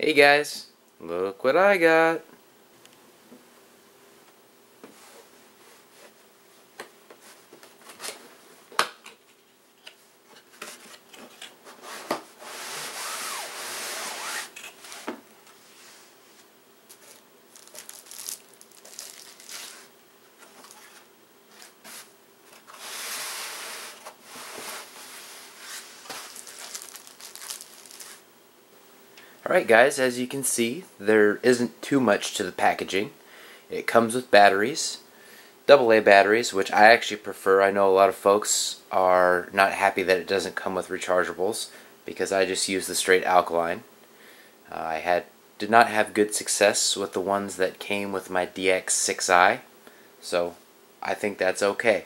Hey guys, look what I got. Alright guys, as you can see, there isn't too much to the packaging. It comes with batteries, AA batteries, which I actually prefer. I know a lot of folks are not happy that it doesn't come with rechargeables because I just use the straight alkaline. Uh, I had did not have good success with the ones that came with my DX6i, so I think that's okay.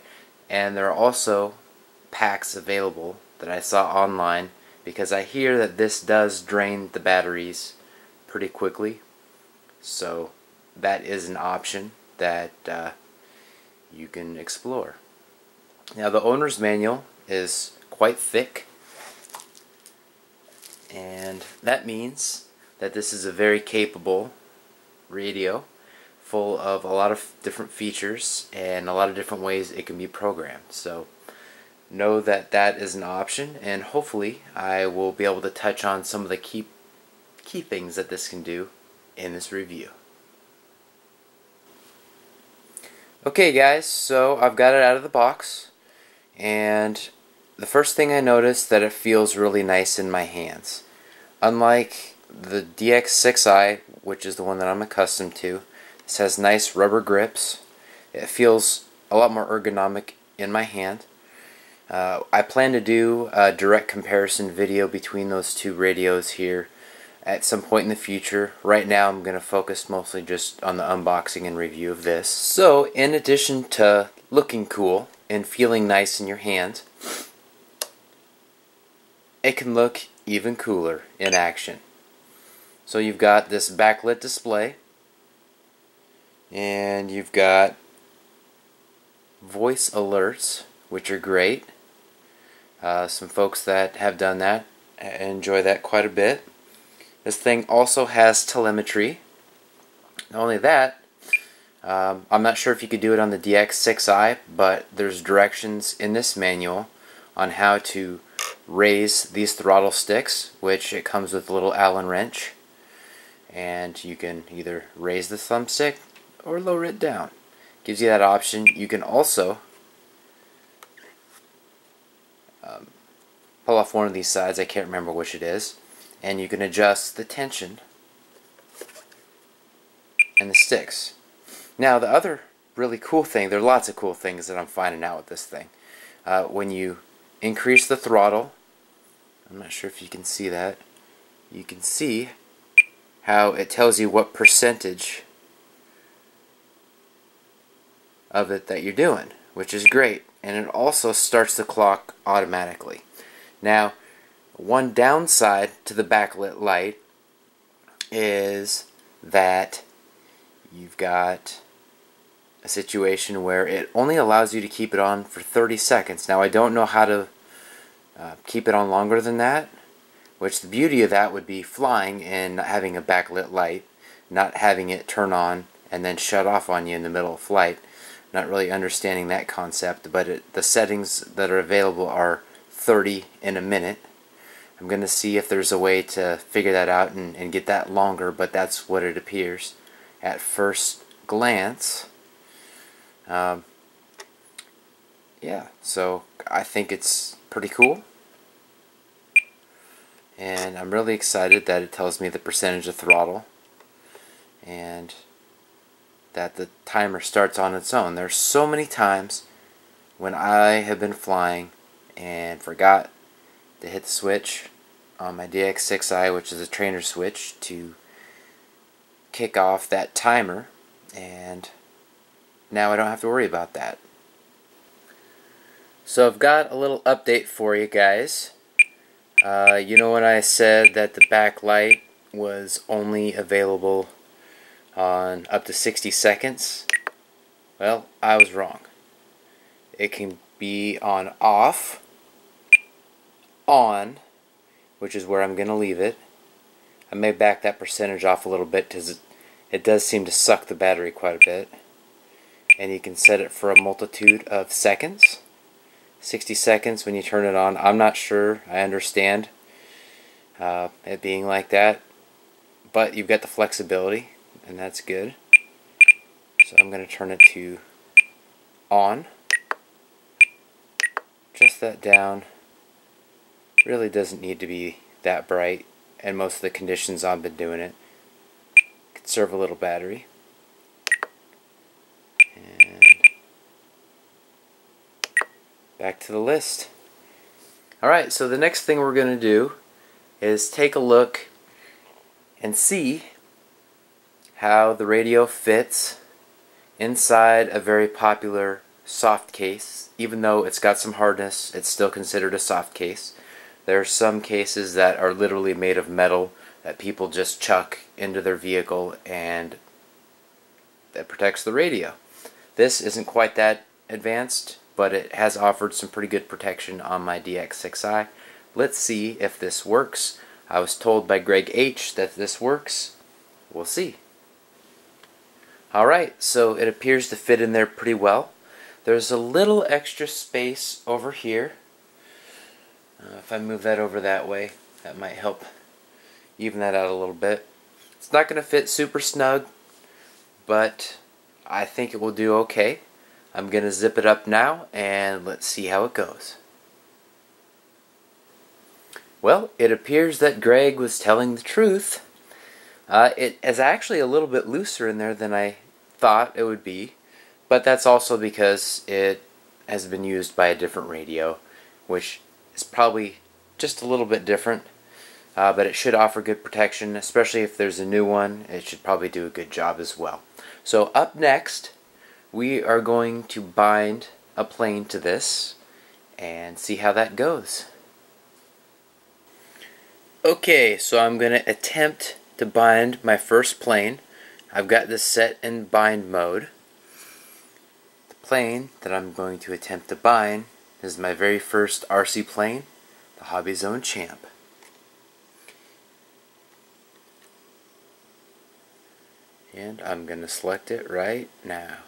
And there are also packs available that I saw online because I hear that this does drain the batteries pretty quickly. So that is an option that uh, you can explore. Now the owner's manual is quite thick. And that means that this is a very capable radio full of a lot of different features and a lot of different ways it can be programmed. So know that that is an option and hopefully I will be able to touch on some of the key key things that this can do in this review. Okay guys, so I've got it out of the box and the first thing I noticed that it feels really nice in my hands. Unlike the DX6i, which is the one that I'm accustomed to, this has nice rubber grips. It feels a lot more ergonomic in my hand. Uh, I plan to do a direct comparison video between those two radios here at some point in the future. Right now I'm going to focus mostly just on the unboxing and review of this. So in addition to looking cool and feeling nice in your hand, it can look even cooler in action. So you've got this backlit display and you've got voice alerts which are great uh, some folks that have done that enjoy that quite a bit. This thing also has telemetry. Not only that, um, I'm not sure if you could do it on the DX6i, but there's directions in this manual on how to raise these throttle sticks, which it comes with a little Allen wrench. And you can either raise the thumbstick or lower it down. Gives you that option. You can also um, pull off one of these sides, I can't remember which it is, and you can adjust the tension and the sticks. Now the other really cool thing, there are lots of cool things that I'm finding out with this thing. Uh, when you increase the throttle, I'm not sure if you can see that, you can see how it tells you what percentage of it that you're doing, which is great and it also starts the clock automatically. Now, one downside to the backlit light is that you've got a situation where it only allows you to keep it on for 30 seconds. Now, I don't know how to uh, keep it on longer than that, which the beauty of that would be flying and having a backlit light, not having it turn on and then shut off on you in the middle of flight not really understanding that concept, but it, the settings that are available are 30 in a minute. I'm going to see if there's a way to figure that out and, and get that longer, but that's what it appears at first glance. Um, yeah, so I think it's pretty cool. And I'm really excited that it tells me the percentage of throttle. And that the timer starts on its own. There's so many times when I have been flying and forgot to hit the switch on my DX6i, which is a trainer switch, to kick off that timer, and now I don't have to worry about that. So I've got a little update for you guys. Uh, you know when I said that the backlight was only available on up to 60 seconds. Well, I was wrong. It can be on off, on, which is where I'm going to leave it, I may back that percentage off a little bit because it, it does seem to suck the battery quite a bit. And you can set it for a multitude of seconds. 60 seconds when you turn it on. I'm not sure. I understand uh, it being like that. But you've got the flexibility, and that's good. So I'm going to turn it to on. Just that down. Really doesn't need to be that bright, and most of the conditions I've been doing it. Could serve a little battery. And back to the list. Alright, so the next thing we're going to do is take a look and see how the radio fits inside a very popular soft case. Even though it's got some hardness, it's still considered a soft case. There are some cases that are literally made of metal that people just chuck into their vehicle and that protects the radio. This isn't quite that advanced, but it has offered some pretty good protection on my DX6i. Let's see if this works. I was told by Greg H that this works. We'll see. Alright, so it appears to fit in there pretty well. There's a little extra space over here. Uh, if I move that over that way, that might help even that out a little bit. It's not going to fit super snug, but I think it will do okay. I'm going to zip it up now and let's see how it goes. Well, it appears that Greg was telling the truth. Uh, it is actually a little bit looser in there than I thought it would be, but that's also because it has been used by a different radio, which is probably just a little bit different, uh, but it should offer good protection, especially if there's a new one. It should probably do a good job as well. So up next, we are going to bind a plane to this and see how that goes. Okay, so I'm going to attempt to bind my first plane. I've got this set in bind mode. The plane that I'm going to attempt to bind is my very first RC plane, the Hobby Zone Champ. And I'm going to select it right now.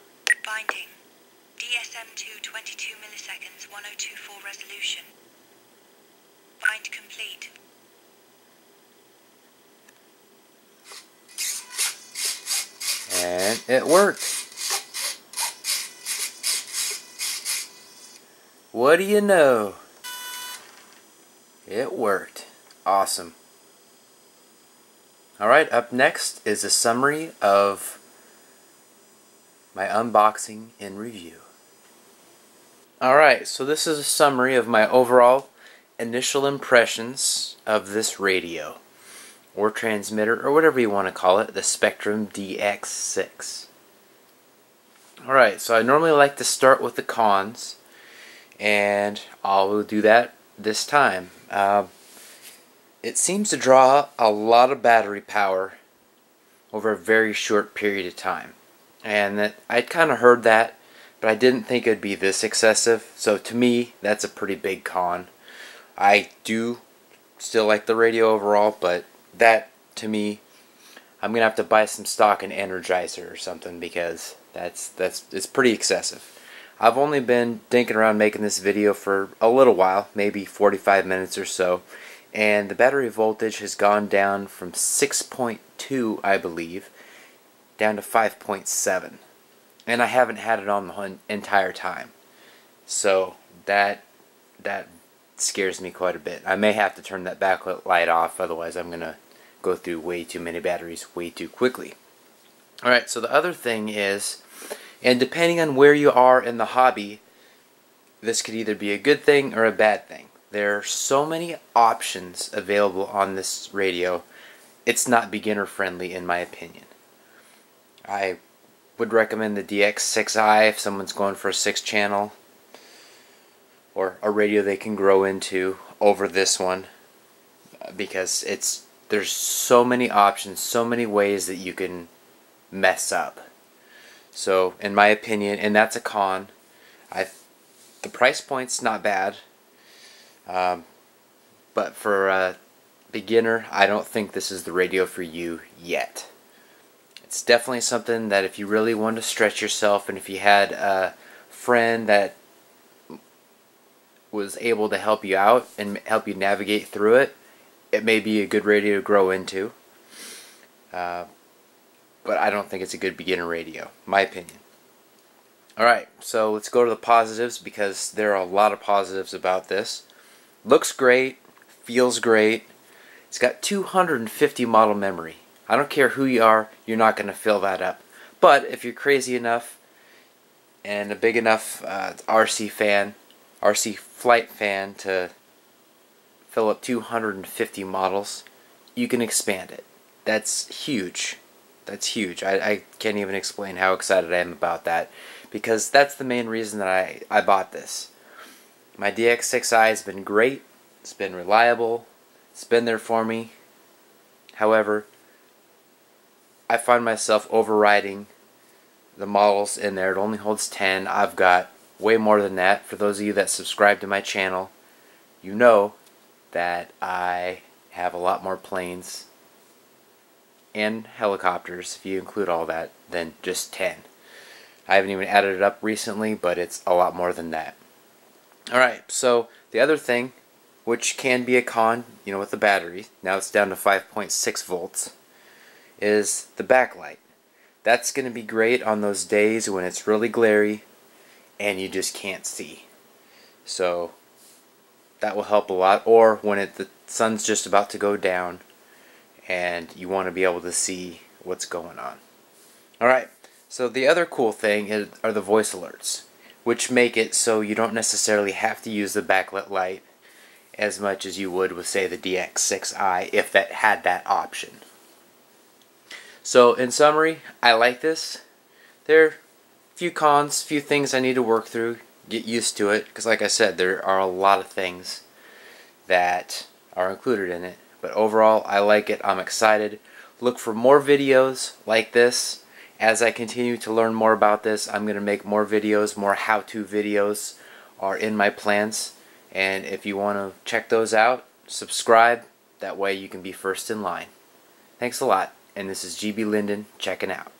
It worked. What do you know? It worked. Awesome. Alright, up next is a summary of my unboxing and review. Alright, so this is a summary of my overall initial impressions of this radio or transmitter, or whatever you want to call it, the Spektrum DX6. Alright, so I normally like to start with the cons, and I'll do that this time. Uh, it seems to draw a lot of battery power over a very short period of time. And that I'd kind of heard that, but I didn't think it'd be this excessive. So to me, that's a pretty big con. I do still like the radio overall, but that to me, I'm gonna have to buy some stock in Energizer or something because that's that's it's pretty excessive. I've only been dinking around making this video for a little while, maybe 45 minutes or so, and the battery voltage has gone down from 6.2, I believe, down to 5.7, and I haven't had it on the entire time. So that that scares me quite a bit. I may have to turn that backlit light off, otherwise I'm gonna go through way too many batteries way too quickly. Alright, so the other thing is, and depending on where you are in the hobby, this could either be a good thing or a bad thing. There are so many options available on this radio, it's not beginner friendly in my opinion. I would recommend the DX6i if someone's going for a 6 channel or a radio they can grow into over this one because it's there's so many options, so many ways that you can mess up. So, in my opinion, and that's a con. I, the price point's not bad, um, but for a beginner, I don't think this is the radio for you yet. It's definitely something that if you really want to stretch yourself and if you had a friend that was able to help you out and help you navigate through it, it may be a good radio to grow into. Uh, but I don't think it's a good beginner radio, my opinion. Alright, so let's go to the positives because there are a lot of positives about this. Looks great, feels great. It's got 250 model memory. I don't care who you are, you're not going to fill that up. But if you're crazy enough and a big enough uh, RC fan, RC flight fan to fill up 250 models, you can expand it. That's huge. That's huge. I, I can't even explain how excited I am about that because that's the main reason that I, I bought this. My DX6i has been great. It's been reliable. It's been there for me. However, I find myself overriding the models in there. It only holds 10. I've got way more than that. For those of you that subscribe to my channel, you know that I have a lot more planes and helicopters, if you include all that, than just 10. I haven't even added it up recently, but it's a lot more than that. Alright, so the other thing, which can be a con, you know, with the battery, now it's down to 5.6 volts, is the backlight. That's going to be great on those days when it's really glary and you just can't see. So that will help a lot. Or when it, the sun's just about to go down and you want to be able to see what's going on. Alright, so the other cool thing is, are the voice alerts, which make it so you don't necessarily have to use the backlit light as much as you would with say the DX6i if that had that option. So in summary, I like this. There are a few cons, few things I need to work through, get used to it, because like I said, there are a lot of things that are included in it. But overall, I like it. I'm excited. Look for more videos like this. As I continue to learn more about this, I'm going to make more videos, more how-to videos are in my plans. And if you want to check those out, subscribe. That way you can be first in line. Thanks a lot and this is GB Lynden checking out.